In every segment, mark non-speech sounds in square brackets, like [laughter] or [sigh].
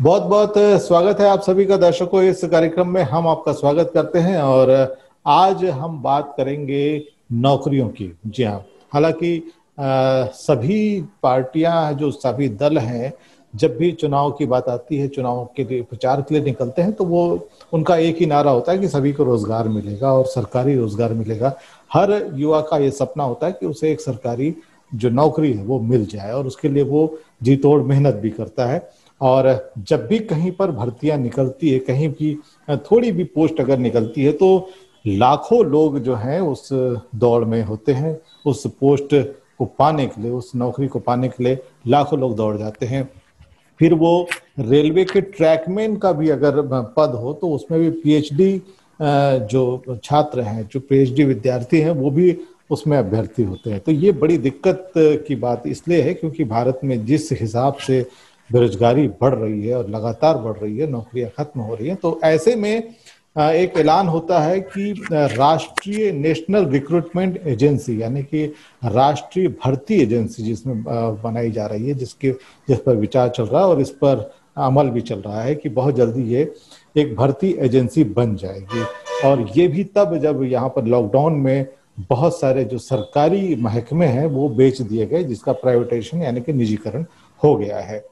बहुत बहुत स्वागत है आप सभी का दर्शकों, इस कार्यक्रम में हम आपका स्वागत करते हैं और आज हम बात करेंगे नौकरियों की। जी हाँ हालाँकि सभी पार्टियाँ जो सभी दल हैं, जब भी चुनाव की बात आती है, चुनाव के लिए, प्रचार के लिए निकलते हैं तो वो, उनका एक ही नारा होता है कि सभी को रोज़गार मिलेगा और सरकारी रोज़गार मिलेगा। हर युवा का ये सपना होता है कि उसे एक सरकारी जो नौकरी है, वो मिल जाए और उसके लिए वो जी तोड़ मेहनत भी करता है। और जब भी कहीं पर भर्तियाँ निकलती है, कहीं भी थोड़ी भी पोस्ट अगर निकलती है तो लाखों लोग जो हैं उस दौड़ में होते हैं, उस पोस्ट को पाने के लिए, उस नौकरी को पाने के लिए लाखों लोग दौड़ जाते हैं। फिर वो रेलवे के ट्रैकमैन का भी अगर पद हो तो उसमें भी पीएचडी जो छात्र हैं, जो पीएचडी विद्यार्थी हैं, वो भी उसमें अभ्यर्थी होते हैं। तो ये बड़ी दिक्कत की बात इसलिए है, क्योंकि भारत में जिस हिसाब से बेरोजगारी बढ़ रही है और लगातार बढ़ रही है, नौकरियाँ खत्म हो रही हैं। तो ऐसे में एक ऐलान होता है कि राष्ट्रीय नेशनल रिक्रूटमेंट एजेंसी, यानी कि राष्ट्रीय भर्ती एजेंसी जिसमें बनाई जा रही है, जिसके, जिस पर विचार चल रहा है और इस पर अमल भी चल रहा है कि बहुत जल्दी ये एक भर्ती एजेंसी बन जाएगी। और ये भी तब जब यहाँ पर लॉकडाउन में बहुत सारे जो सरकारी महकमे हैं, वो बेच दिए गए, जिसका प्राइवेटाइजेशन, यानी कि निजीकरण हो गया है।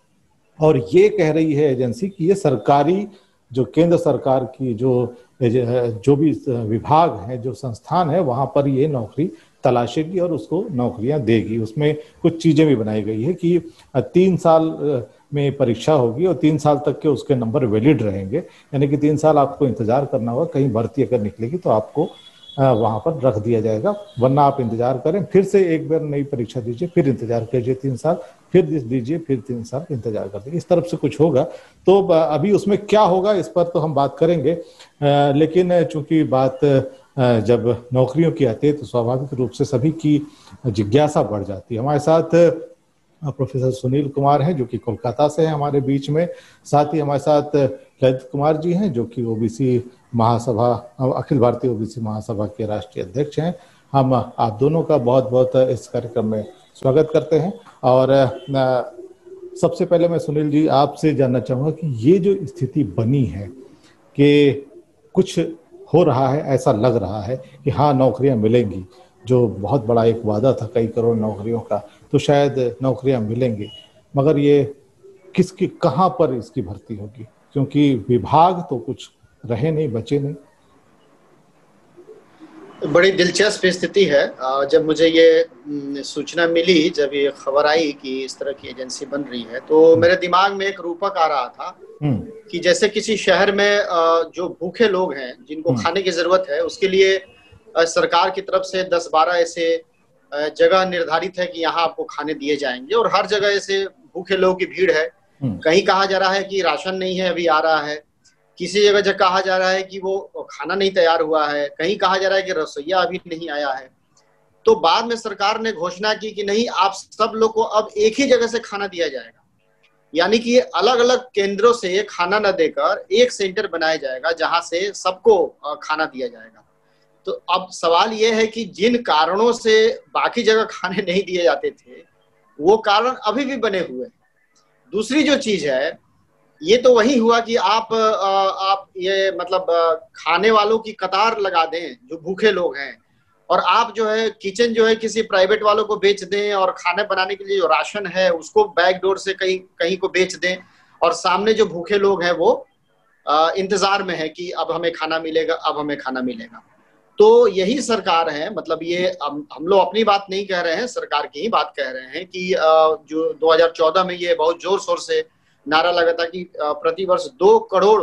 और ये कह रही है एजेंसी कि ये सरकारी, जो केंद्र सरकार की जो जो भी विभाग है, जो संस्थान है, वहाँ पर ये नौकरी तलाशेगी और उसको नौकरियाँ देगी। उसमें कुछ चीज़ें भी बनाई गई है कि तीन साल में परीक्षा होगी और तीन साल तक के उसके नंबर वैलिड रहेंगे। यानी कि तीन साल आपको इंतज़ार करना होगा, कहीं भर्ती अगर निकलेगी तो आपको वहाँ पर रख दिया जाएगा। वरना आप इंतज़ार करें, फिर से एक बार नई परीक्षा दीजिए, फिर इंतज़ार कीजिए तीन साल। फिर दीजिए, फिर तीन साल इंतज़ार कर दीजिए इस तरफ़ से कुछ होगा तो अभी उसमें क्या होगा, इस पर तो हम बात करेंगे। लेकिन चूँकि बात जब नौकरियों की आती है तो स्वाभाविक रूप से सभी की जिज्ञासा बढ़ जाती है। हमारे साथ प्रोफेसर सुनील कुमार हैं, जो कि कोलकाता से हैं हमारे बीच में। साथ ही हमारे साथ, ललित कुमार जी हैं, जो कि ओबीसी महासभा अखिल भारतीय ओबीसी महासभा के राष्ट्रीय अध्यक्ष हैं। हम, आप दोनों का बहुत बहुत इस कार्यक्रम में स्वागत करते हैं। और सबसे पहले मैं सुनील जी आपसे जानना चाहूँगा कि ये जो स्थिति बनी है कि कुछ हो रहा है, ऐसा लग रहा है कि हाँ नौकरियाँ मिलेंगी, जो बहुत बड़ा एक वादा था कई करोड़ नौकरियों का तो शायद नौकरियाँ मिलेंगी। मगर ये किसकी, कहाँ पर इसकी भर्ती होगी? क्योंकि विभाग तो कुछ रहे नहीं, बचे नहीं। बड़ी दिलचस्प स्थिति है जब मुझे ये सूचना मिली जब ये खबर आई कि इस तरह की एजेंसी बन रही है तो हम्म। मेरे दिमाग में एक रूपक आ रहा था हम्म। कि जैसे किसी शहर में जो भूखे लोग हैं जिनको हम्म। खाने की ज़रूरत है उसके लिए सरकार की तरफ़ से दस बारह ऐसे जगह निर्धारित है कि यहाँ आपको खाने दिए जाएँगे और हर जगह ऐसे भूखे लोगों की भीड़ है कहीं कहा जा रहा है कि राशन नहीं है अभी आ रहा है किसी जगह जब कहा जा रहा है कि वो खाना नहीं तैयार हुआ है, कहीं कहा जा रहा है कि रसोईया अभी नहीं आया है तो बाद में सरकार ने घोषणा की कि नहीं, आप सब लोग को अब एक ही जगह से खाना दिया जाएगा। यानी कि अलग अलग केंद्रों से खाना न देकर एक सेंटर बनाया जाएगा जहाँ से सबको खाना दिया जाएगा। तो अब सवाल यह है कि जिन कारणों से बाकी जगह खाने नहीं दिए जाते थे, वो कारण अभी भी बने हुए हैं। दूसरी जो चीज़ है ये तो वही हुआ कि आप आप ये मतलब खाने वालों की कतार लगा दें, जो भूखे लोग हैं। और आप जो है, किचन जो है, किसी प्राइवेट वालों को बेच दें और खाने बनाने के लिए जो राशन है, उसको बैक डोर से कहीं कहीं को बेच दें। और सामने जो भूखे लोग हैं, वो इंतज़ार में है कि अब हमें खाना मिलेगा, अब हमें खाना मिलेगा। तो यही सरकार है मतलब ये हम हम लोग अपनी बात नहीं कह रहे हैं, सरकार की ही बात कह रहे हैं कि जो 2014 में ये बहुत ज़ोर शोर से नारा लगा था कि प्रतिवर्ष दो करोड़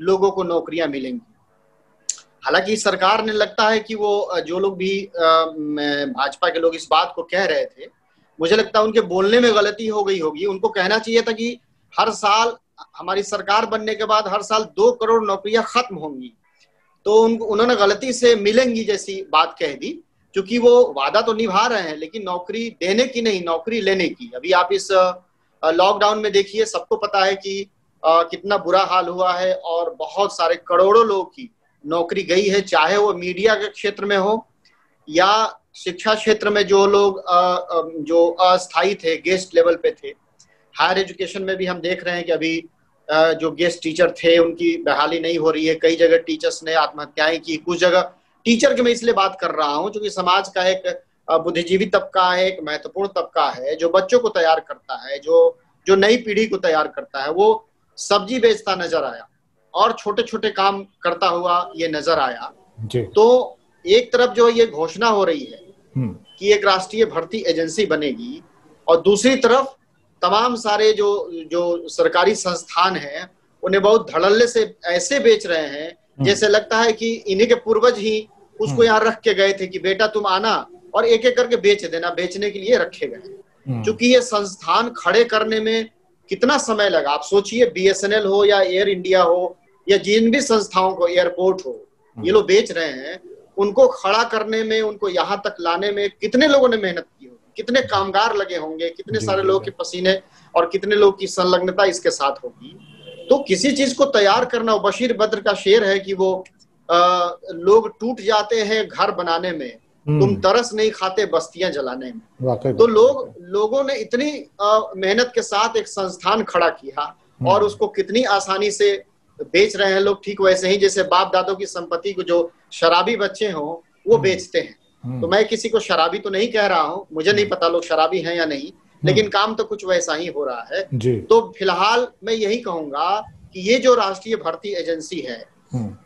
लोगों को नौकरियाँ मिलेंगी। हालाँकि सरकार ने लगता है कि वो जो लोग भी भाजपा के लोग इस बात को कह रहे थे, मुझे लगता है उनके बोलने में गलती हो गई होगी। उनको कहना चाहिए था कि हर साल, हमारी सरकार बनने के बाद हर साल दो करोड़ नौकरियाँ खत्म होंगी। तो उनको उन्होंने गलती से मिलेंगी जैसी बात कह दी, क्योंकि वो वादा तो निभा रहे हैं, लेकिन नौकरी देने की नहीं, नौकरी लेने की। अभी आप इस लॉकडाउन में देखिए सबको पता है कि आ, कितना बुरा हाल हुआ है और बहुत सारे करोड़ों लोगों की नौकरी गई है चाहे वो मीडिया के क्षेत्र में हो या शिक्षा क्षेत्र में जो लोग जो अस्थायी थे गेस्ट लेवल पे थे। हायर एजुकेशन में भी हम देख रहे हैं कि अभी जो गेस्ट टीचर थे उनकी बहाली नहीं हो रही है। कई जगह टीचर्स ने आत्महत्याएँ की कुछ जगह टीचर की मैं इसलिए बात कर रहा हूँ क्योंकि समाज का एक बुद्धिजीवी तबका है एक महत्वपूर्ण तबका है जो बच्चों को तैयार करता है जो जो नई पीढ़ी को तैयार करता है वो सब्ज़ी बेचता नज़र आया और छोटे छोटे काम करता हुआ ये नज़र आया जी। तो एक तरफ़ जो ये घोषणा हो रही है हम्म। कि एक राष्ट्रीय भर्ती एजेंसी बनेगी और दूसरी तरफ़ तमाम सारे जो जो सरकारी संस्थान हैं उन्हें बहुत धड़ल्ले से ऐसे बेच रहे हैं हम्म। जैसे लगता है कि इन्हीं के पूर्वज ही उसको हम्म। यहाँ रख के गए थे कि बेटा तुम आना और एक एक करके बेच देना बेचने के लिए रखे गए। क्योंकि ये संस्थान खड़े करने में कितना समय लगा? आप सोचिए बीएसएनएल हो या एयर इंडिया हो या जिन भी संस्थाओं को एयरपोर्ट हो ये लोग बेच रहे हैं उनको खड़ा करने में उनको यहाँ तक लाने में कितने लोगों ने मेहनत की होगी? कितने कामगार लगे होंगे? कितने सारे लोगों के पसीने और कितने लोग की संलग्नता इसके साथ होगी? तो किसी चीज़ को तैयार करना बशीर बद्र का शेर है कि वो आ, लोग टूट जाते हैं घर बनाने में। तुम हम्म। तरस नहीं खाते बस्तियाँ जलाने में। तो लोग लोगों ने इतनी मेहनत के साथ एक संस्थान खड़ा किया हम्म। और उसको कितनी आसानी से बेच रहे हैं लोग ठीक वैसे ही जैसे बाप दादों की संपत्ति को जो शराबी बच्चे हों वो हम्म। बेचते हैं। तो मैं किसी को शराबी तो नहीं कह रहा हूँ मुझे नहीं पता लोग शराबी हैं या नहीं लेकिन काम तो कुछ वैसा ही हो रहा है। तो फ़िलहाल मैं यही कहूँगा कि ये जो राष्ट्रीय भर्ती एजेंसी है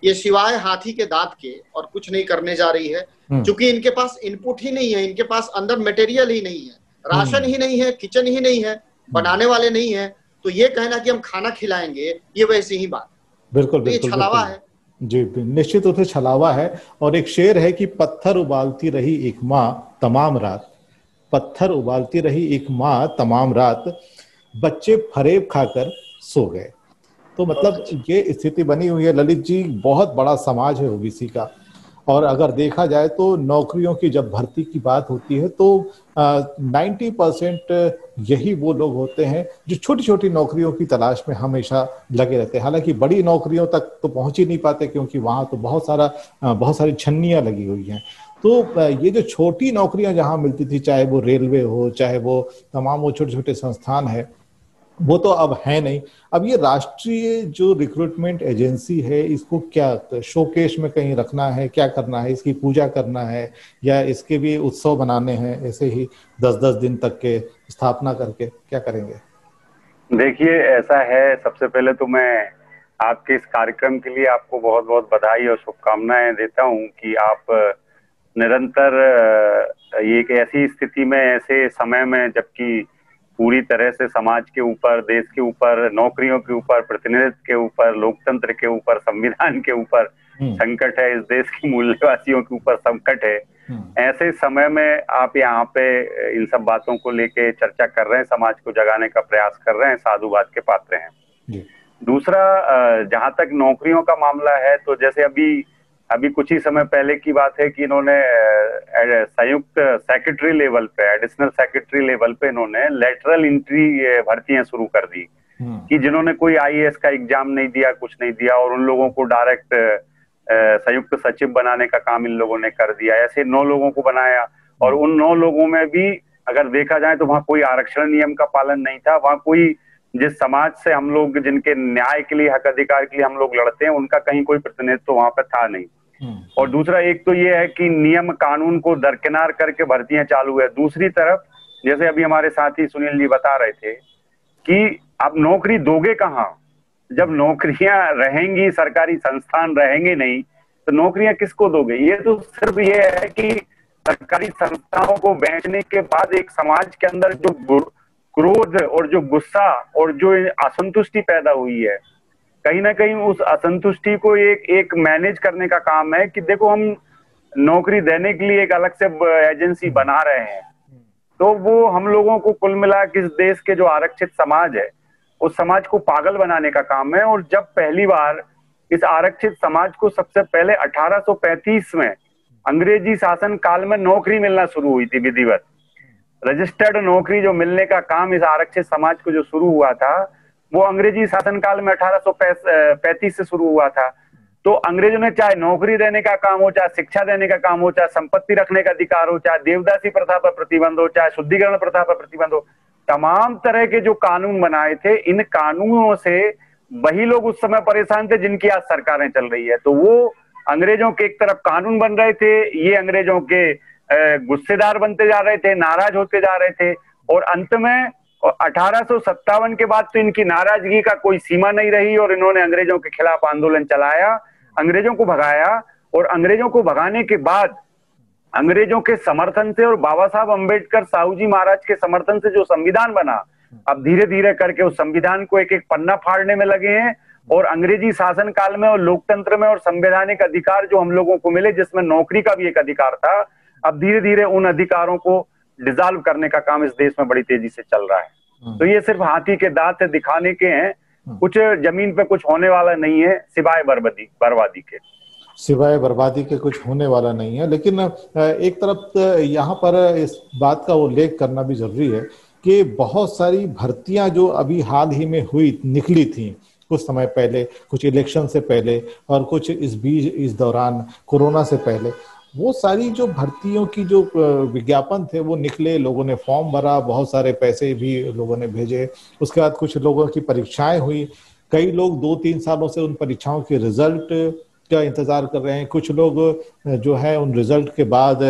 ये सिवाय हाथी के दांत के और कुछ नहीं करने जा रही है हम्म। क्योंकि इनके पास इनपुट ही नहीं है इनके पास अंदर मटेरियल ही नहीं है राशन हम्म। ही नहीं है किचन ही नहीं है बनाने वाले नहीं है तो ये कहना कि हम खाना खिलाएँगे ये वैसी ही बात। बिल्कुल तो ये छलावा है। जी निश्चित रूप से छलावा है और एक शेर है कि पत्थर उबालती रही एक माँ तमाम रात। पत्थर उबालती रही एक माँ तमाम रात। बच्चे फरेब खाकर सो गए। तो मतलब ये स्थिति बनी हुई है। ललित जी बहुत बड़ा समाज है ओबीसी का। और अगर देखा जाए तो नौकरियों की जब भर्ती की बात होती है तो नाइन्टी परसेंट यही वो लोग होते हैं जो छोटी छोटी नौकरियों की तलाश में हमेशा लगे रहते हैं। हालाँकि बड़ी नौकरियों तक तो पहुँच ही नहीं पाते क्योंकि वहाँ तो बहुत सारा बहुत सारी छन्नियाँ लगी हुई हैं। तो ये जो छोटी नौकरियाँ जहाँ मिलती थी चाहे वो रेलवे हो चाहे वो तमाम वो छोटे छोटे संस्थान है वो तो अब है नहीं। अब ये राष्ट्रीय जो रिक्रूटमेंट एजेंसी है, इसको क्या शोकेश में कहीं रखना है, क्या करना है, इसकी पूजा करना है, या इसके भी उत्सव बनाने हैं, ऐसे ही दस दस दिन तक के स्थापना करके, क्या करेंगे? देखिए, ऐसा है, सबसे पहले तो मैं आपके इस कार्यक्रम के लिए आपको बहुत बहुत बधाई और शुभकामनाएँ देता हूँ कि आप निरंतर एक ऐसी स्थिति में, ऐसे समय में, जबकि पूरी तरह से समाज के ऊपर देश के ऊपर नौकरियों के ऊपर प्रतिनिधित्व के ऊपर लोकतंत्र के ऊपर संविधान के ऊपर हम्म। संकट है इस देश के मूल्यवासियों के ऊपर संकट है हम्म। ऐसे समय में आप यहाँ पे इन सब बातों को लेके चर्चा कर रहे हैं समाज को जगाने का प्रयास कर रहे हैं साधुवाद के पात्र हैं दूसरा जहाँ तक नौकरियों का मामला है तो जैसे अभी अभी कुछ ही समय पहले की बात है कि इन्होंने संयुक्त सेक्रेटरी लेवल पे एडिशनल सेक्रेटरी लेवल पे इन्होंने लेटरल इंट्री भर्तियाँ शुरू कर दी हम्म। कि जिन्होंने कोई आईएएस का एग्ज़ाम नहीं दिया कुछ नहीं दिया और उन लोगों को डायरेक्ट संयुक्त सचिव बनाने का काम इन लोगों ने कर दिया ऐसे नौ लोगों को बनाया और उन नौ लोगों में भी अगर देखा जाए तो वहाँ कोई आरक्षण नियम का पालन नहीं था वहाँ कोई जिस समाज से हम लोग जिनके न्याय के लिए हक अधिकार के लिए हम लोग लड़ते हैं उनका कहीं कोई प्रतिनिधित्व तो वहाँ पर था नहीं। और दूसरा एक तो ये है कि नियम कानून को दरकिनार करके भर्तियाँ चालू है। दूसरी तरफ़ जैसे अभी हमारे साथी सुनील जी बता रहे थे कि आप नौकरी दोगे कहाँ? जब नौकरियाँ रहेंगी सरकारी संस्थान रहेंगे नहीं तो नौकरियाँ किसको दोगे? ये तो सिर्फ़ ये है कि सरकारी संस्थाओं को बेचने के बाद एक समाज के अंदर जो क्रोध और जो गुस्सा और जो असंतुष्टि पैदा हुई है कहीं ना कहीं उस असंतुष्टि को एक एक मैनेज करने का काम है कि देखो हम नौकरी देने के लिए एक अलग से एजेंसी बना रहे हैं। तो वो हम लोगों को कुल मिला किस देश के जो आरक्षित समाज है, उस समाज को पागल बनाने का काम है और जब पहली बार इस आरक्षित समाज को सबसे पहले 1835 में अंग्रेज़ी शासन काल में नौकरी मिलना शुरू हुई थी विधिवत। रजिस्टर्ड नौकरी जो मिलने का काम इस आरक्षित समाज को जो शुरू हुआ था वो अंग्रेज़ी शासनकाल में अठारह सौ पैंतीस से शुरू हुआ था। तो अंग्रेज़ों ने चाहे नौकरी देने का काम हो, चाहे शिक्षा देने का काम हो, चाहे संपत्ति रखने का अधिकार हो, चाहे देवदासी प्रथा पर प्रतिबंध हो, चाहे शुद्धिकरण प्रथा पर प्रतिबंध हो, तमाम तरह के जो कानून बनाए थे, इन कानूनों से वही लोग उस समय परेशान थे जिनकी आज सरकारें चल रही है। तो वो अंग्रेज़ों के एक तरफ़ कानून बन रहे थे, ये अंग्रेज़ों के गुस्सेदार बनते जा रहे थे, नाराज़ होते जा रहे थे, और अंत में अठारह के बाद तो इनकी नाराज़गी का कोई सीमा नहीं रही और इन्होंने अंग्रेज़ों के खिलाफ आंदोलन चलाया, अंग्रेज़ों को भगाया और अंग्रेज़ों को भगाने के बाद अंग्रेज़ों के समर्थन से और बाबा साहब अंबेडकर साहू जी महाराज के समर्थन से जो संविधान बना, अब धीरे धीरे करके उस संविधान को एक एक पन्ना फाड़ने में लगे हैं और अंग्रेज़ी शासन काल में और लोकतंत्र में और संवैधानिक अधिकार जो हम लोगों को मिले, जिसमें नौकरी का भी एक अधिकार था, अब धीरे धीरे उन अधिकारों को डिजॉल्व करने का काम इस देश में बड़ी तेज़ी से चल रहा है हाँ। तो ये सिर्फ़ हाथी के दांत दिखाने के हैं हाँ। कुछ ज़मीन पे कुछ होने वाला नहीं है सिवाय बर्बादी बर्बादी के सिवाय बर्बादी के कुछ होने वाला नहीं है लेकिन एक तरफ़ यहाँ पर इस बात का उल्लेख करना भी ज़रूरी है कि बहुत सारी भर्तियाँ जो अभी हाल ही में हुई निकली थी कुछ समय पहले कुछ इलेक्शन से पहले और कुछ इस बीच इस दौरान कोरोना से पहले वो सारी जो भर्तियों की जो विज्ञापन थे, वो निकले, लोगों ने फॉर्म भरा, बहुत सारे पैसे भी लोगों ने भेजे। उसके बाद कुछ लोगों की परीक्षाएँ हुई। कई लोग दो तीन सालों से उन परीक्षाओं के रिज़ल्ट का इंतज़ार कर रहे हैं। कुछ लोग जो है, उन रिज़ल्ट के बाद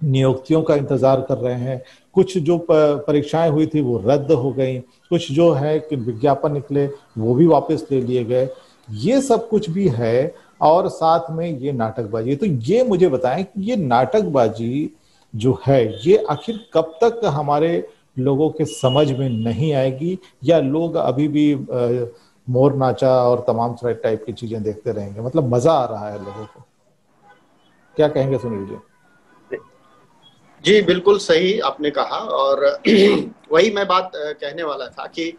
नियुक्तियों का इंतज़ार कर रहे हैं। कुछ जो परीक्षाएँ हुई थी, वो रद्द हो गई। कुछ जो है विज्ञापन निकले, वो भी वापस ले लिए गए। ये सब कुछ भी है और साथ में ये नाटकबाजी। तो ये मुझे बताएँ कि ये नाटकबाजी जो है ये आखिर कब तक हमारे लोगों के समझ में नहीं आएगी? या लोग अभी भी आ, मोर नाचा और तमाम टाइप की चीज़ें देखते रहेंगे? मतलब मज़ा आ रहा है लोगों को। क्या कहेंगे सुनील जी? जी बिल्कुल सही आपने कहा और [clears throat] वही मैं बात कहने वाला था कि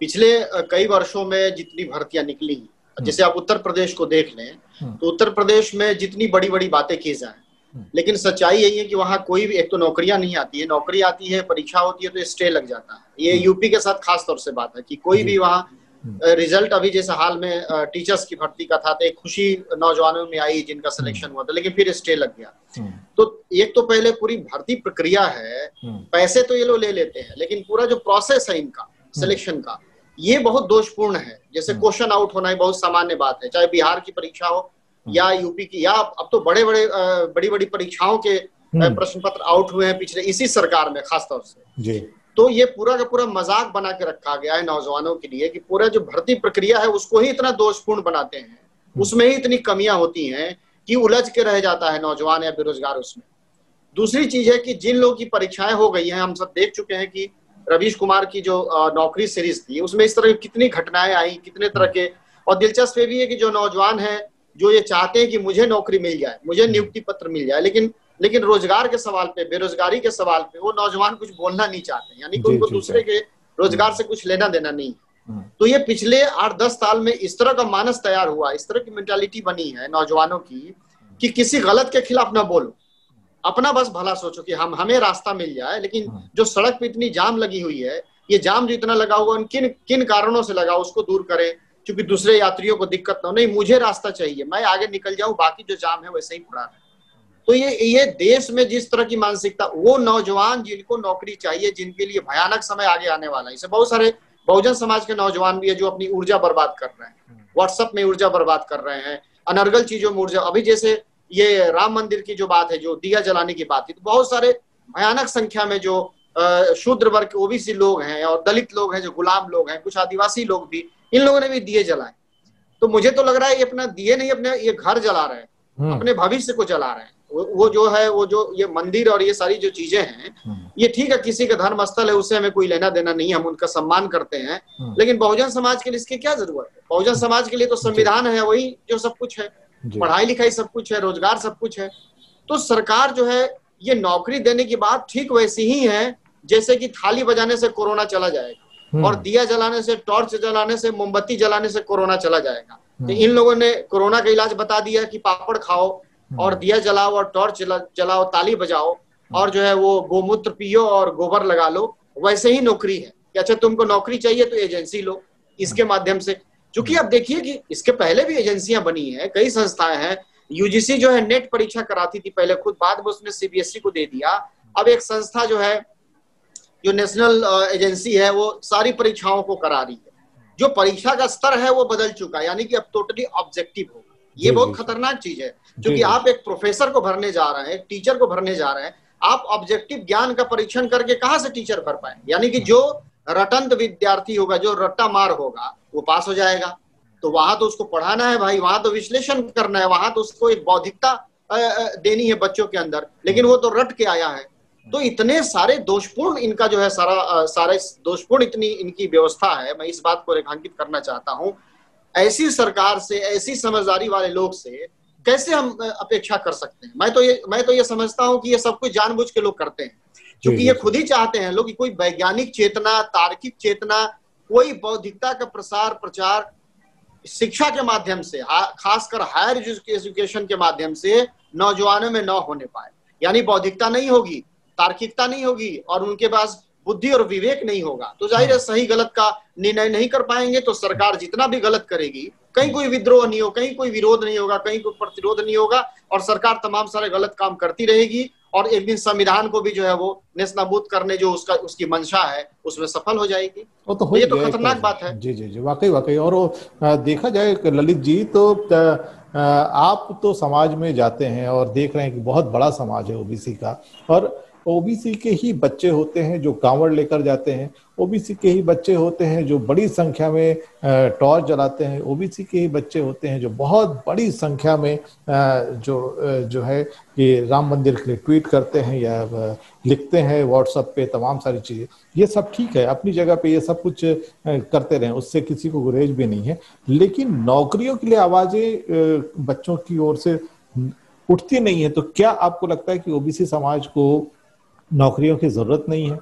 पिछले कई वर्षों में जितनी भर्तियाँ निकली। जैसे आप उत्तर प्रदेश को देख लें हम्म। तो उत्तर प्रदेश में जितनी बड़ी बड़ी बातें की जाए हम्म। लेकिन सच्चाई यही है कि वहाँ कोई भी एक तो नौकरियाँ नहीं आती है नौकरी आती है परीक्षा होती है तो स्टे लग जाता है। ये यूपी के साथ खास तौर से बात है कि कोई भी वहाँ रिज़ल्ट अभी जैसे हाल में टीचर्स की भर्ती का था तो एक खुशी नौजवानों में आई जिनका सिलेक्शन हुआ था लेकिन फिर स्टे लग गया। तो एक तो पहले पूरी भर्ती प्रक्रिया है पैसे तो ये लोग ले लेते हैं लेकिन पूरा जो प्रोसेस है इनका सिलेक्शन का ये बहुत दोषपूर्ण है। जैसे क्वेश्चन आउट होना ही बहुत सामान्य बात है चाहे बिहार की परीक्षा हो या यूपी की या अब तो बड़े बड़े बड़ी बड़ी परीक्षाओं के प्रश्न पत्र आउट हुए हैं पिछले इसी सरकार में खासतौर से। जी। तो ये पूरा का पूरा मज़ाक बना के रखा गया है नौजवानों के लिए कि पूरा जो भर्ती प्रक्रिया है उसको ही इतना दोषपूर्ण बनाते हैं। हम्म। उसमें ही इतनी कमियाँ होती हैं कि उलझ के रह जाता है नौजवान या बेरोजगार उसमें। दूसरी चीज़ है कि जिन लोगों की परीक्षाएँ हो गई हैं हम सब देख चुके हैं कि रवीश कुमार की जो नौकरी सीरीज़ थी उसमें इस तरह की कितनी घटनाएँ आई कितने तरह के और दिलचस्प ये भी है कि जो नौजवान है जो ये चाहते हैं कि मुझे नौकरी मिल जाए मुझे नियुक्ति पत्र मिल जाए लेकिन लेकिन रोज़गार के सवाल पे बेरोजगारी के सवाल पे वो नौजवान कुछ बोलना नहीं चाहते यानी कि उनको दूसरे के रोज़गार से कुछ लेना देना नहीं हम्म। तो ये पिछले आठ दस साल में इस तरह का मानस तैयार हुआ इस तरह की मेंटालिटी बनी है नौजवानों की कि किसी गलत के खिलाफ ना बोलो। अपना बस भला सोचो कि हम हमें रास्ता मिल जाए लेकिन हम्म। जो सड़क पे इतनी जाम लगी हुई है ये जाम जो इतना लगा हुआ किन किन कारणों से लगा उसको दूर करें क्योंकि दूसरे यात्रियों को दिक्कत ना हो। नहीं मुझे रास्ता चाहिए मैं आगे निकल जाऊँ बाकी जो जाम है वैसे ही पड़ा है। तो ये ये देश में जिस तरह की मानसिकता वो नौजवान जिनको नौकरी चाहिए जिनके लिए भयानक समय आगे आने वाला है। इसे बहुत सारे बहुजन समाज के नौजवान भी है जो अपनी ऊर्जा बर्बाद कर रहे हैं। व्हाट्सएप में ऊर्जा बर्बाद कर रहे हैं अनर्गल चीज़ों में ऊर्जा। अभी जैसे ये राम मंदिर की जो बात है जो दिया जलाने की बात है तो बहुत सारे भयानक संख्या में जो शूद्र वर्ग के ओबीसी लोग हैं और दलित लोग हैं जो गुलाम लोग हैं कुछ आदिवासी लोग भी इन लोगों ने भी दिए जलाए तो मुझे तो लग रहा है ये अपना दिए नहीं अपने ये घर जला रहे हैं हम्म। अपने भविष्य को जला रहे हैं वो जो है वो जो ये मंदिर और ये सारी जो चीज़ें हैं हम्म। ये ठीक है किसी का धर्म स्थल है उससे हमें कोई लेना देना नहीं हम उनका सम्मान करते हैं हम्म। लेकिन बहुजन समाज के लिए इसकी क्या ज़रूरत है बहुजन समाज के लिए तो संविधान है वही जो सब कुछ है पढ़ाई लिखाई सब कुछ है रोज़गार सब कुछ है। तो सरकार जो है ये नौकरी देने की बात ठीक वैसी ही है जैसे कि थाली बजाने से कोरोना चला जाएगा हम्म। और दिया जलाने से टॉर्च जलाने से मोमबत्ती जलाने से कोरोना चला जाएगा। तो इन लोगों ने कोरोना का इलाज बता दिया कि पापड़ खाओ और दिया जलाओ और टॉर्च जलाओ ताली बजाओ और जो है वो गोमूत्र पियो और गोबर लगा लो वैसे ही नौकरी है। कि अच्छा तुमको नौकरी चाहिए तो एजेंसी लो इसके माध्यम से। क्योंकि अब देखिए कि इसके पहले भी एजेंसियाँ बनी है कई संस्थाएँ हैं। यूजीसी जो है नेट परीक्षा कराती थी पहले खुद बाद में उसने सीबीएसई को दे दिया। अब एक संस्था जो है जो नेशनल एजेंसी है वो सारी परीक्षाओं को करा रही है। जो परीक्षा का स्तर है वो बदल चुका है यानी कि अब टोटली ऑब्जेक्टिव होगा ये बहुत खतरनाक चीज़ है क्योंकि आप एक प्रोफेसर को भरने जा रहे हैं टीचर को भरने जा रहे हैं आप ऑब्जेक्टिव ज्ञान का परीक्षण करके कहा से टीचर भर पाए? यानी कि जो रटंत विद्यार्थी होगा जो रट्टा मार होगा वो पास हो जाएगा। तो वहाँ तो उसको पढ़ाना है भाई वहाँ तो विश्लेषण करना है वहाँ तो उसको एक बौद्धिकता देनी है बच्चों के अंदर। लेकिन वो तो रट के आया है। तो इतने सारे दोषपूर्ण इनका जो है सारा सारे दोषपूर्ण इतनी इनकी व्यवस्था है। मैं इस बात को रेखांकित करना चाहता हूँ। ऐसी सरकार से ऐसी समझदारी वाले लोग से कैसे हम अपेक्षा कर सकते हैं? मैं तो ये मैं तो ये समझता हूँ कि ये सब कुछ जानबूझ के लोग करते हैं। क्योंकि ये खुद ही चाहते हैं लोग कि कोई वैज्ञानिक चेतना तार्किक चेतना कोई बौद्धिकता का प्रसार प्रचार शिक्षा के माध्यम से खासकर हायर एजुकेशन के माध्यम से नौजवानों में न होने पाए। यानी बौद्धिकता नहीं होगी तार्किकता नहीं होगी और उनके पास बुद्धि और विवेक नहीं होगा। तो ज़ाहिर है हाँ। सही गलत का निर्णय नहीं कर पाएँगे तो सरकार जितना भी गलत करेगी कहीं कोई विद्रोह नहीं हो कहीं कोई विरोध नहीं होगा कहीं कोई प्रतिरोध नहीं होगा और सरकार तमाम सारे गलत काम करती रहेगी। और एक दिन संविधान को भी जो है वो नेस्तनाबूद करने जो उसका उसकी मंशा है उसमें सफल हो जाएगी। वो तो हो ये तो खतरनाक बात है। जी जी जी वाकई वाकई। और देखा जाए ललित जी तो आप तो समाज में जाते हैं और देख रहे हैं कि बहुत बड़ा समाज है ओबीसी का। और ओबीसी के ही बच्चे होते हैं जो कांवड़ लेकर जाते हैं। ओबीसी के ही बच्चे होते हैं जो बड़ी संख्या में टॉर्च जलाते हैं। ओबीसी के ही बच्चे होते हैं जो बहुत बड़ी संख्या में जो जो है कि राम मंदिर के लिए ट्वीट करते हैं या लिखते हैं व्हाट्सएप पे तमाम सारी चीज़ें। ये सब ठीक है। अपनी जगह पे ये सब कुछ करते रहें। उससे किसी को गुरेज भी नहीं है। लेकिन नौकरियों के लिए आवाज़ें बच्चों की ओर से उठती नहीं है। तो क्या आपको लगता है कि ओबीसी समाज को नौकरियों की ज़रूरत नहीं है?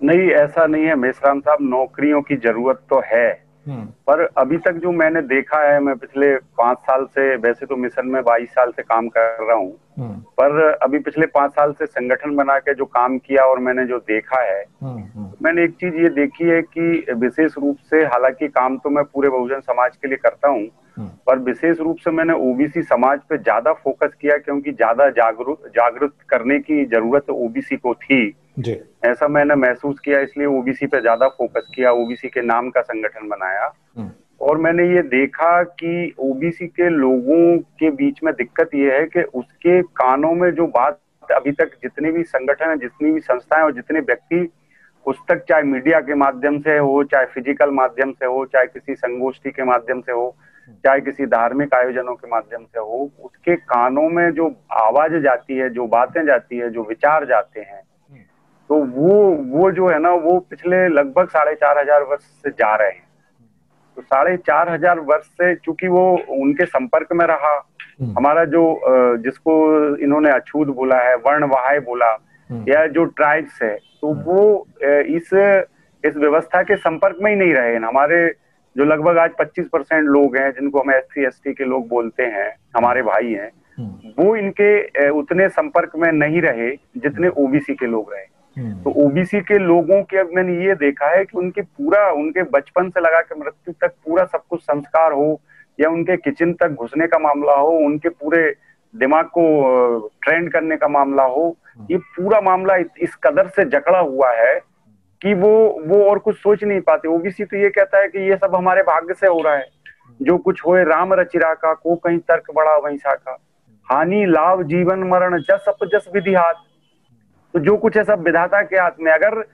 नहीं ऐसा नहीं है। मेसराम साहब नौकरियों की ज़रूरत तो है। हम्म। पर अभी तक जो मैंने देखा है मैं पिछले पाँच साल से वैसे तो मिशन में बाईस साल से काम कर रहा हूँ। हम्म। पर अभी पिछले पाँच साल से संगठन बना के जो काम किया और मैंने जो देखा है हम्म, मैंने एक चीज़ ये देखी है कि विशेष रूप से हालाँकि काम तो मैं पूरे बहुजन समाज के लिए करता हूँ पर विशेष रूप से मैंने ओबीसी समाज पे ज़्यादा फोकस किया क्योंकि ज़्यादा जागरूक जागृत करने की ज़रूरत ओबीसी को थी जी। ऐसा मैंने महसूस किया इसलिए ओबीसी पे ज़्यादा फोकस किया ओबीसी के नाम का संगठन बनाया हम्म। और मैंने ये देखा कि ओबीसी के लोगों के बीच में दिक्कत ये है कि उसके कानों में जो बात अभी तक जितने भी संगठन है जितनी भी संस्थाएँ और जितने व्यक्ति उस तक चाहे मीडिया के माध्यम से हो चाहे फ़िज़िकल माध्यम से हो चाहे किसी संगोष्ठी के माध्यम से हो चाहे किसी धार्मिक आयोजनों के माध्यम से हो उसके कानों में जो आवाज़ जाती है जो बातें जाती है जो विचार जाते हैं तो वो वो जो है ना वो पिछले लगभग साढ़े चार हज़ार वर्ष से जा रहे हैं तो साढ़े चार हज़ार वर्ष से चूँकि वो उनके संपर्क में रहा हम्म। हमारा जो जिसको इन्होंने अछूत बोला है वर्ण वाह बोला हम्म। या जो ट्राइब्स है तो हम्म। वो इस इस व्यवस्था के संपर्क में ही नहीं रहे हमारे जो लगभग आज 25 परसेंट लोग हैं जिनको हम एस सी के लोग बोलते हैं हमारे भाई हैं हम्म। वो इनके उतने संपर्क में नहीं रहे जितने ओबीसी के लोग रहे हम्म। तो ओबीसी के लोगों के अब मैंने ये देखा है कि उनके पूरा उनके बचपन से लगा के मृत्यु तक पूरा सब कुछ संस्कार हो या उनके किचन तक घुसने का मामला हो उनके पूरे दिमाग को ट्रेंड करने का मामला हो हम्म। ये पूरा मामला इस कदर से जकड़ा हुआ है कि वो वो और कुछ सोच नहीं पाते। ओबीसी तो ये कहता है कि ये सब हमारे भाग्य से हो रहा है। जो कुछ होए राम रचिरा का, को कहीं तर्क बड़ा, वहीं का हानि, लाभ, जीवन, मरण, जस, अप, जस, विधि, हाथ। तो जो कुछ है सब विधाता के हाथ में। अगर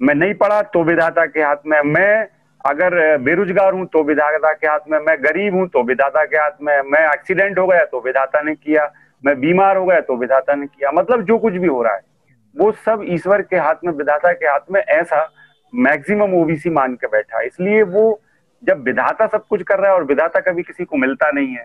मैं नहीं पढ़ा तो विधाता के हाथ में। मैं अगर बेरोजगार हूँ तो विधाता के हाथ में। मैं गरीब हूँ तो विधाता के हाथ में। मैं एक्सीडेंट हो गया तो विधाता ने किया। मैं बीमार हो गया तो विधाता ने किया। मतलब जो कुछ भी हो रहा है। वो सब ईश्वर के हाथ में विधाता के हाथ में ऐसा मैक्सिमम ओबीसी मान के बैठा है। इसलिए वो जब विधाता सब कुछ कर रहा है और विधाता कभी किसी को मिलता नहीं है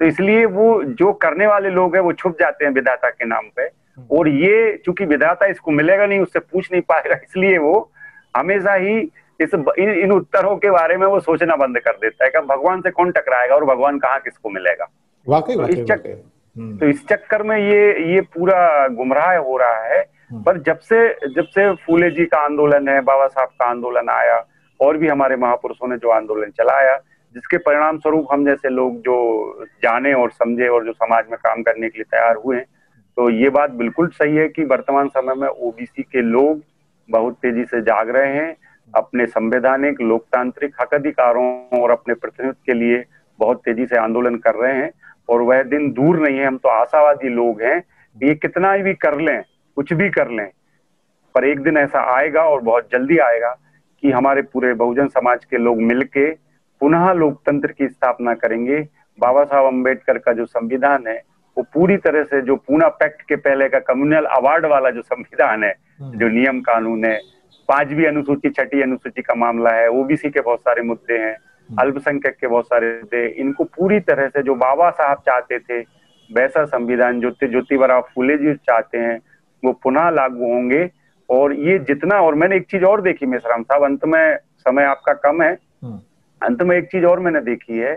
तो इसलिए वो जो करने वाले लोग हैं वो छुप जाते हैं विधाता के नाम पे। और ये चूँकि विधाता इसको मिलेगा नहीं उससे पूछ नहीं पाएगा इसलिए वो हमेशा ही इस इन, इन उत्तरों के बारे में वो सोचना बंद कर देता है कि भगवान से कौन टकराएगा और भगवान कहाँ किसको मिलेगा। वाकई तो इस चक, तो इस चक्कर में ये ये पूरा गुमराह हो रहा है हम्म। पर जब से जब से फूले जी का आंदोलन है, बाबा साहब का आंदोलन आया, और भी हमारे महापुरुषों ने जो आंदोलन चलाया, जिसके परिणाम स्वरूप हम जैसे लोग जो जाने और समझे और जो समाज में काम करने के लिए तैयार हुए तो ये बात बिल्कुल सही है कि वर्तमान समय में ओबीसी के लोग बहुत तेज़ी से जाग रहे हैं, अपने संवैधानिक, लोकतांत्रिक हक अधिकारों और अपने प्रतिनिधित्व के लिए बहुत तेज़ी से आंदोलन कर रहे हैं, और वह दिन दूर नहीं है, हम तो आशावादी लोग हैं, ये कितना भी कर लें कुछ भी कर लें पर एक दिन ऐसा आएगा और बहुत जल्दी आएगा कि हमारे पूरे बहुजन समाज के लोग मिलके पुनः लोकतंत्र की स्थापना करेंगे बाबा साहब अंबेडकर का जो संविधान है वो पूरी तरह से जो पूना पैक्ट के पहले का कम्युनल अवार्ड वाला जो संविधान है हम्म। जो नियम कानून है पांचवी अनुसूची छठी अनुसूची का मामला है ओबीसी के बहुत सारे मुद्दे हैं हम्म। अल्पसंख्यक के बहुत सारे मुद्दे इनको पूरी तरह से जो बाबा साहब चाहते थे वैसा संविधान ज्योति ज्योतिबराव फूले जी चाहते हैं वो पुनः लागू होंगे और ये जितना और मैंने एक चीज़ और देखी मेसराम साहब अंत में समय आपका कम है हम्म। अंत में एक चीज़ और मैंने देखी है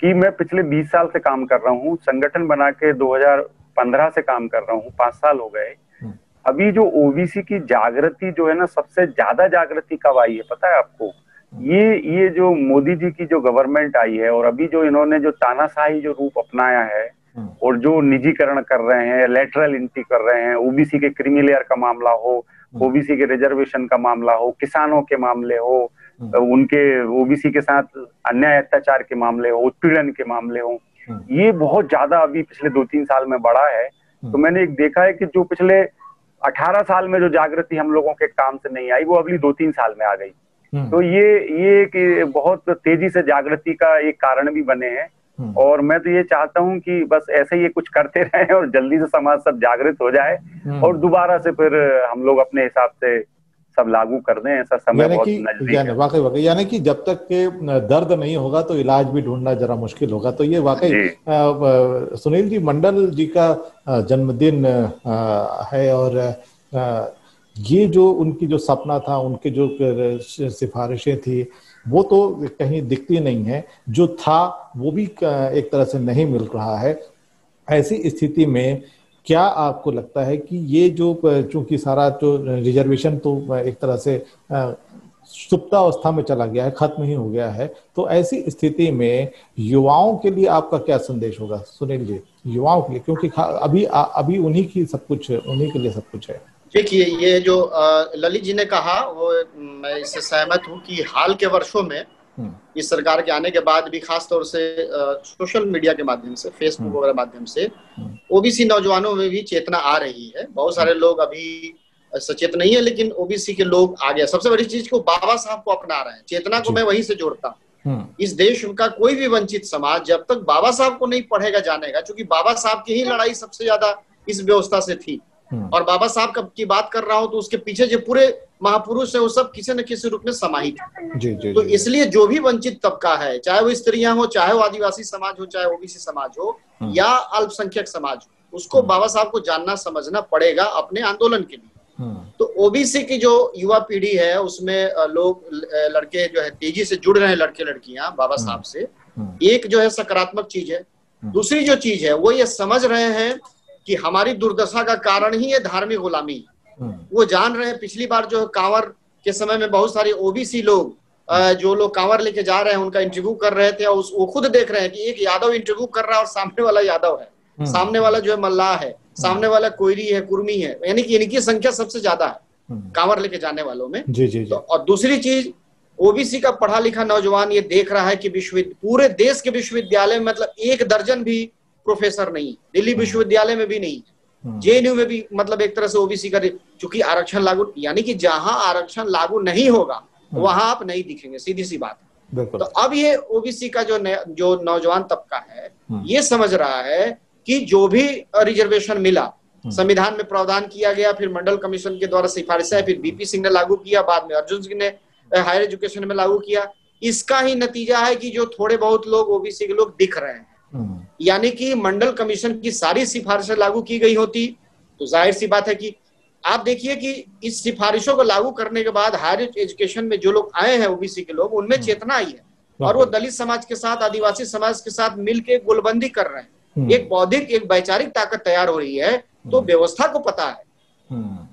कि मैं पिछले 20 साल से काम कर रहा हूँ संगठन बना के 2015 से काम कर रहा हूँ पाँच साल हो गए हम्म। अभी जो ओबीसी की जागृति जो है ना सबसे ज़्यादा जागृति कब आई है पता है आपको हम्म। ये ये जो मोदी जी की जो गवर्नमेंट आई है और अभी जो इन्होंने जो तानाशाही जो रूप अपनाया है हम्म। और जो निजीकरण कर रहे हैं लेटरल एंट्री कर रहे हैं ओबीसी के क्रिमिलेयर का मामला हो ओबीसी के रिजर्वेशन का मामला हो किसानों के मामले हो हम्म। उनके ओबीसी के साथ अन्याय अत्याचार के मामले हो उत्पीड़न के मामले हो हम्म। ये बहुत ज़्यादा अभी पिछले दो तीन साल में बढ़ा है तो हम्म। मैंने एक देखा है कि जो पिछले अठारह साल में जो जागृति हम लोगों के काम से नहीं आई वो अगली दो तीन साल में आ गई तो ये ये कि बहुत तेज़ी से जागृति का एक कारण भी बने हैं और मैं तो ये चाहता हूँ कि बस ऐसे ही कुछ करते [laughs] रहे और जल्दी से समाज सब जागृत हो जाए और दोबारा से फिर हम लोग अपने हिसाब से सब लागू कर दें ऐसा समय बहुत नज़दीक वाकई वाकई यानी कि जब तक के दर्द नहीं होगा तो इलाज भी ढूंढना जरा मुश्किल होगा। तो ये वाकई सुनील जी मंडल जी का जन्मदिन है और ये जो उनकी जो सपना था उनकी जो सिफारिशें थी वो तो कहीं दिखती नहीं है। जो था, वो भी एक तरह से नहीं मिल रहा है। ऐसी स्थिति में क्या आपको लगता है कि ये जो चूँकि सारा जो रिजर्वेशन तो एक तरह से सुप्तावस्था में चला गया है, खत्म ही हो गया है तो ऐसी स्थिति में युवाओं के लिए आपका क्या संदेश होगा? सुनील जी, युवाओं के लिए, क्योंकि अभी अभी उन्हीं की सब कुछ, उन्हीं के लिए सब कुछ है। देखिए ये जो ललित जी ने कहा वो मैं इससे सहमत हूँ कि हाल के वर्षों में हम्म। इस सरकार के आने के बाद भी खास तौर से सोशल मीडिया के माध्यम से फेसबुक हम्म। वगैरह माध्यम से हम्म। ओबीसी नौजवानों में भी चेतना आ रही है। बहुत सारे लोग अभी सचेत नहीं है लेकिन ओबीसी के लोग आ गए सबसे बड़ी चीज़ को बाबा साहब को अपना रहे हैं। चेतना को मैं वहीं से जोड़ता हूँ। इस देश का कोई भी वंचित समाज जब तक बाबा साहब को नहीं पढ़ेगा जानेगा क्योंकि बाबा साहब की ही लड़ाई सबसे ज़्यादा इस व्यवस्था से थी। और बाबा साहब की बात कर रहा हूँ तो उसके पीछे जो पूरे महापुरुष है वो सब किसी न किसी रूप में समाहित है। तो इसलिए जो भी वंचित तबका है चाहे वो स्त्रियाँ हो चाहे वो आदिवासी समाज हो चाहे ओबीसी समाज हो हम्म। या अल्पसंख्यक समाज हो उसको हम्म। बाबा साहब को जानना समझना पड़ेगा अपने आंदोलन के लिए। हम्म। तो ओबीसी की जो युवा पीढ़ी है उसमें लोग लड़के जो है तेज़ी से जुड़ रहे हैं लड़के लड़कियाँ बाबा साहब से। एक जो है सकारात्मक चीज़ है। दूसरी जो चीज़ है वो ये समझ रहे हैं कि हमारी दुर्दशा का कारण ही ये धार्मिक गुलामी है वो जान रहे हैं पिछली बार जो कांवर के समय में बहुत सारे ओबीसी लोग जो लोग कांवर लेके जा रहे हैं उनका इंटरव्यू कर रहे थे और वो खुद देख रहे हैं कि एक यादव इंटरव्यू कर रहा है और सामने वाला यादव है हम्म। सामने वाला जो है मल्लाह है सामने वाला कोयरी है कुर्मी है यानी कि इनकी संख्या सबसे ज़्यादा है हम्म। कांवर लेके जाने वालों में जी जी, जी। तो, और दूसरी चीज़ ओबीसी का पढ़ा लिखा नौजवान ये देख रहा है कि विश्व पूरे देश के विश्वविद्यालय में मतलब एक दर्जन भी प्रोफेसर नहीं दिल्ली। विश्वविद्यालय में भी नहीं जेएनयू में भी मतलब एक तरह से ओबीसी का चूँकि आरक्षण लागू यानी कि जहाँ आरक्षण लागू नहीं होगा हम्म। वहाँ आप नहीं दिखेंगे सीधी सी बात तो अब ये ओबीसी का जो जो नौजवान तबका है हम्म। ये समझ रहा है कि जो भी रिजर्वेशन मिला। संविधान में प्रावधान किया गया फिर मंडल कमीशन के द्वारा सिफारिश है फिर बीपी सिंह ने लागू किया बाद में अर्जुन सिंह ने हायर एजुकेशन में लागू किया इसका ही नतीजा है कि जो थोड़े बहुत लोग ओबीसी के लोग दिख रहे हैं यानी कि मंडल कमीशन की सारी सिफारिशें लागू की गई होती तो ज़ाहिर सी बात है कि आप देखिए कि इस सिफारिशों को लागू करने के बाद हायर एजुकेशन में जो लोग आए हैं ओबीसी के लोग उनमें हम्म। चेतना आई है और वो दलित समाज के साथ आदिवासी समाज के साथ मिलकर गोलबंदी कर रहे हैं हम्म। एक बौद्धिक एक वैचारिक ताकत तैयार हो रही है तो हम्म। व्यवस्था को पता है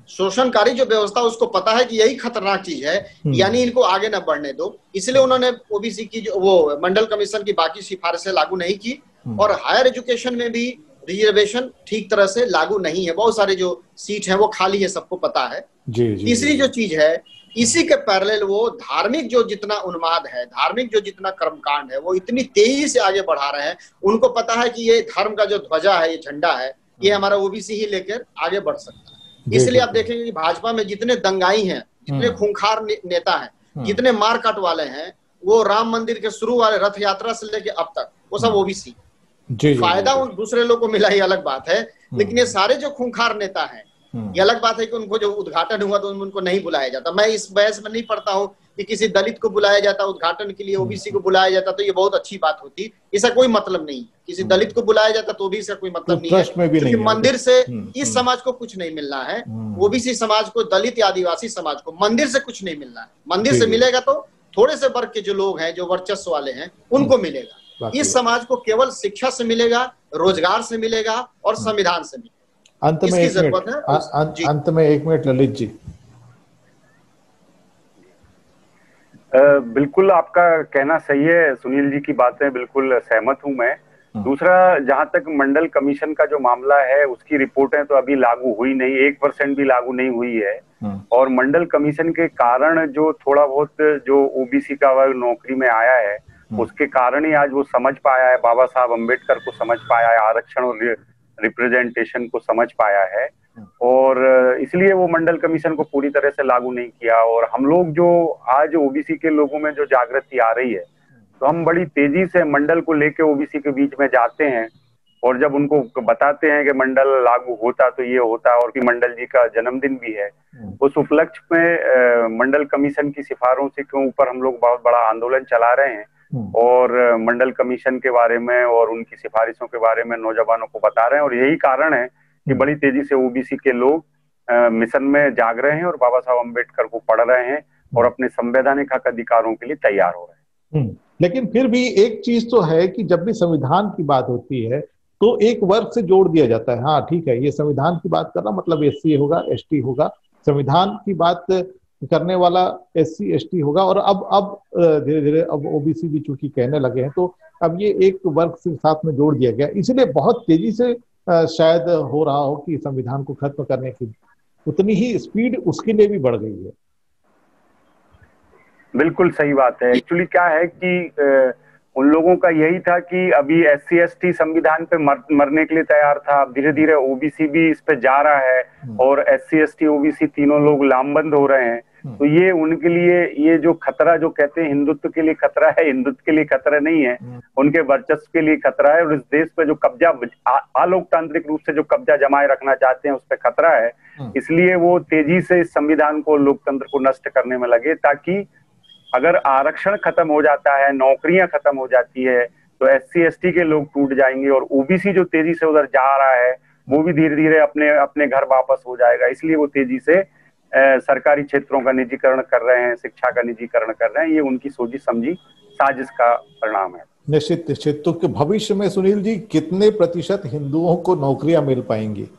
शोषणकारी जो व्यवस्था उसको पता है कि यही खतरनाक चीज़ है यानी इनको आगे न बढ़ने दो इसलिए उन्होंने ओबीसी की जो वो मंडल कमीशन की बाकी सिफारिशें लागू नहीं की। और हायर एजुकेशन में भी रिजर्वेशन ठीक तरह से लागू नहीं है। बहुत सारे जो सीट है वो खाली है सबको पता है। जी, जी, तीसरी जो। चीज़ है इसी के पैरेलल वो धार्मिक जो जितना उन्माद है धार्मिक जो जितना कर्मकांड है वो इतनी तेज़ी से आगे बढ़ा रहे हैं। उनको पता है कि ये धर्म का जो ध्वजा है ये झंडा है ये हमारा ओबीसी ही लेकर आगे बढ़ सकता है। इसलिए आप देखेंगे कि भाजपा में जितने दंगाई हैं जितने हम्म। खूंखार नेता हैं हम्म। जितने मारकाट वाले हैं वो राम मंदिर के शुरू वाले रथ यात्रा से लेके अब तक वो सब ओबीसी हम्म। फ़ायदा उन दूसरे लोग को मिला ही अलग बात है। लेकिन ये सारे जो खूंखार नेता हैं ये अलग बात है कि उनको जो उद्घाटन हुआ तो उनको नहीं बुलाया जाता। मैं इस बहस में नहीं पढ़ता हूँ कि किसी दलित को बुलाया जाता उद्घाटन के लिए ओबीसी को बुलाया जाता तो ये बहुत अच्छी बात होती। इसका कोई मतलब नहीं। किसी दलित को बुलाया जाता तो भी इसका कोई मतलब नहीं है। क्योंकि मंदिर से हम्म, इस हम्म। समाज को कुछ नहीं मिलना है। हम्म। ओबीसी समाज को दलित या आदिवासी समाज को मंदिर से कुछ नहीं मिलना है। मंदिर से मिलेगा तो थोड़े से वर्ग के जो लोग हैं जो वर्चस्व वाले हैं उनको मिलेगा। इस समाज को केवल शिक्षा से मिलेगा रोज़गार से मिलेगा और संविधान से मिलेगा। अंत में एक मिनट। अंत में एक मिनट ललित जी। बिल्कुल आपका कहना सही है सुनील जी की बातें बिल्कुल सहमत हूँ मैं। हम्म। दूसरा जहाँ तक मंडल कमीशन का जो मामला है उसकी रिपोर्टें तो अभी लागू हुई नहीं एक परसेंट भी लागू नहीं हुई है। हम्म। और मंडल कमीशन के कारण जो थोड़ा बहुत जो ओबीसी का वर्ग नौकरी में आया है। उसके कारण ही आज वो समझ पाया है बाबा साहब अंबेडकर को समझ पाया है आरक्षण और रिप्रेजेंटेशन को समझ पाया है। और इसलिए वो मंडल कमीशन को पूरी तरह से लागू नहीं किया। और हम लोग जो आज ओबीसी के लोगों में जो जागृति आ रही है तो हम बड़ी तेज़ी से मंडल को लेके ओबीसी के बीच में जाते हैं। और जब उनको बताते हैं कि मंडल लागू होता तो ये होता और कि मंडल जी का जन्मदिन भी है उस उपलक्ष्य में मंडल कमीशन की सिफारों के ऊपर हम लोग बहुत बड़ा आंदोलन चला रहे हैं हम्म। और मंडल कमीशन के बारे में और उनकी सिफारिशों के बारे में नौजवानों को बता रहे हैं और यही कारण है कि हम्म। बड़ी तेज़ी से ओबीसी के लोग मिशन में जाग रहे हैं और बाबा साहब अंबेडकर को पढ़ रहे हैं और अपने संवैधानिक हक अधिकारों के लिए तैयार हो रहे हैं हम्म। लेकिन फिर भी एक चीज़ तो है कि जब भी संविधान की बात होती है तो एक वर्ग से जोड़ दिया जाता है हाँ ठीक है ये संविधान की बात कर करना मतलब एससी होगा एसटी होगा संविधान की बात करने वाला एस सी एस टी होगा। और अब अब धीरे धीरे अब ओबीसी भी चूँकि कहने लगे हैं तो अब ये एक वर्ग से साथ में जोड़ दिया गया। इसलिए बहुत तेज़ी से शायद हो रहा हो कि संविधान को खत्म करने की उतनी ही स्पीड उसके लिए भी बढ़ गई है। बिल्कुल सही बात है। एक्चुअली क्या है कि उन लोगों का यही था कि अभी एस सी एस टी संविधान पे मर, मरने के लिए तैयार था। अब धीरे धीरे ओबीसी भी इस पे जा रहा है हम्म। और S C S T OBC तीनों लोग लामबंद हो रहे हैं। तो ये उनके लिए ये जो खतरा जो कहते हैं हिंदुत्व के लिए खतरा है हिंदुत्व के लिए खतरा नहीं है हम्म। उनके वर्चस्व के लिए खतरा है और इस देश पे जो कब्जा अलोकतांत्रिक रूप से जो कब्जा जमाए रखना चाहते हैं उस पर खतरा है हम्म। इसलिए वो तेज़ी से इस संविधान को लोकतंत्र को नष्ट करने में लगे ताकि अगर आरक्षण खत्म हो जाता है नौकरियाँ खत्म हो जाती है तो एस सी के लोग टूट जाएँगे और ओबीसी जो तेज़ी से उधर जा रहा है वो भी धीरे धीरे अपने अपने घर वापस हो जाएगा इसलिए वो तेज़ी से सरकारी क्षेत्रों का निजीकरण कर रहे हैं शिक्षा का निजीकरण कर रहे हैं ये उनकी सोची समझी साजिश का परिणाम है निश्चित निश्चित तो भविष्य में सुनील जी कितने प्रतिशत हिंदुओं को नौकरियाँ मिल पाएँगी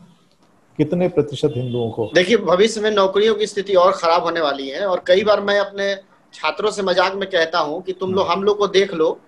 कितने प्रतिशत हिंदुओं को देखिए भविष्य में नौकरियों की स्थिति और खराब होने वाली है और कई बार मैं अपने छात्रों से मज़ाक में कहता हूँ कि तुम लोग हम्म। हम लोग को देख लो।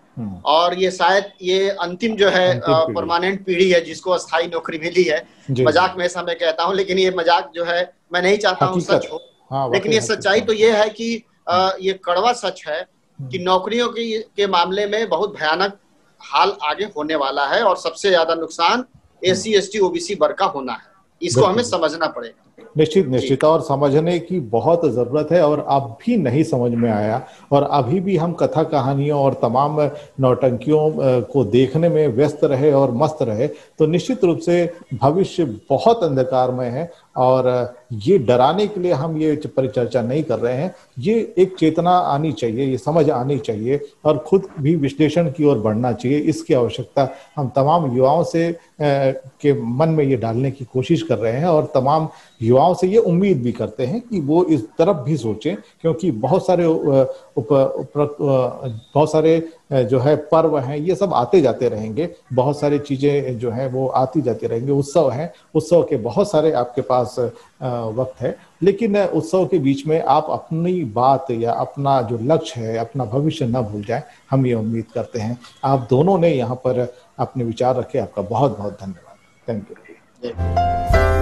और ये शायद ये अंतिम जो है परमानेंट पीढ़ी है जिसको अस्थाई नौकरी मिली है। मज़ाक में ऐसा मैं कहता हूँ लेकिन ये मज़ाक जो है मैं नहीं चाहता हूँ सच हो। हाँ, लेकिन ये सच्चाई तो ये है कि आ, ये कड़वा सच है हम्म। कि नौकरियों की के मामले में बहुत भयानक हाल आगे होने वाला है और सबसे ज़्यादा नुकसान S C S T OBC वर्ग का होना है। इसको हमें समझना पड़ेगा। निश्चित निश्चित और समझने की बहुत ज़रूरत है और अब भी नहीं समझ में आया। और अभी भी हम कथा कहानियों और तमाम नौटंकियों को देखने में व्यस्त रहे और मस्त रहे तो निश्चित रूप से भविष्य बहुत अंधकार है। और ये डराने के लिए हम ये परिचर्चा नहीं कर रहे हैं। ये एक चेतना आनी चाहिए ये समझ आनी चाहिए और खुद भी विश्लेषण की ओर बढ़ना चाहिए। इसकी आवश्यकता हम तमाम युवाओं से के मन में ये डालने की कोशिश कर रहे हैं और तमाम युवाओं से ये उम्मीद भी करते हैं कि वो इस तरफ़ भी सोचें क्योंकि बहुत सारे उप, उप, बहुत सारे जो है, पर्व हैं, ये सब आते जाते रहेंगे। बहुत सारी चीज़ें जो है, वो आती जाती रहेंगे। उत्सव हैं। उत्सव के बहुत सारे आपके पास वक्त है। लेकिन उत्सव के बीच में आप अपनी बात या अपना जो लक्ष्य है, अपना भविष्य न भूल जाए। हम ये उम्मीद करते हैं। आप दोनों ने यहाँ पर अपने विचार रखे। आपका बहुत बहुत धन्यवाद थैंक यू